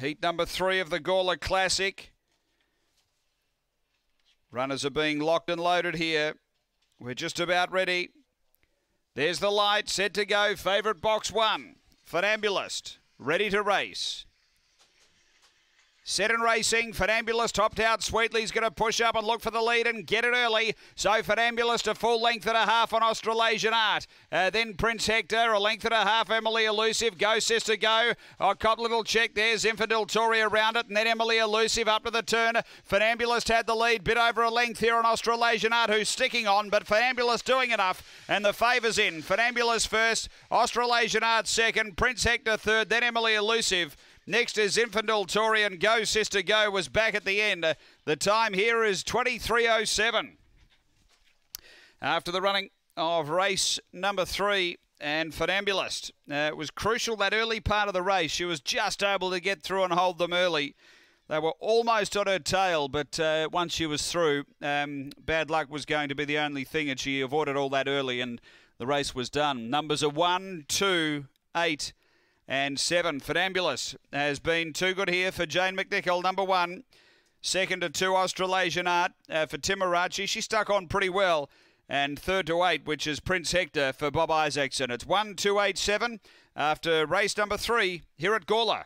Heat number three of the Gawler Classic. Runners are being locked and loaded here. We're just about ready. There's the light, set to go. Favourite box one. Funambulist, ready to race. Set in racing. Funambulist topped out sweetly. He's going to push up and look for the lead and get it early. So Funambulist a full length and a half on Australasian Art. Uh, then Prince Hector, a length and a half. Emily Elusive. Go, sister, go. Oh, cop little check there. Zinfandel Tory around it. And then Emily Elusive up to the turn. Funambulist had the lead. Bit over a length here on Australasian Art, who's sticking on. But Funambulist doing enough. And the favours in. Funambulist first. Australasian Art second. Prince Hector third. Then Emily Elusive. Next is Infantile Tory and Go Sister Go was back at the end. Uh, the time here is 23.07. After the running of race number three and Funambulist. Uh, it was crucial that early part of the race. She was just able to get through and hold them early. They were almost on her tail, but uh, once she was through, um, bad luck was going to be the only thing, and she avoided all that early, and the race was done. Numbers are one, two, eight, and seven. Funambulist has been too good here for Jane McNichol, number one. Second to two, Australasian Art uh, for Timarachi. She stuck on pretty well. And third to eight, which is Prince Hector for Bob Isaacson. It's one, two, eight, seven after race number three here at Gawler.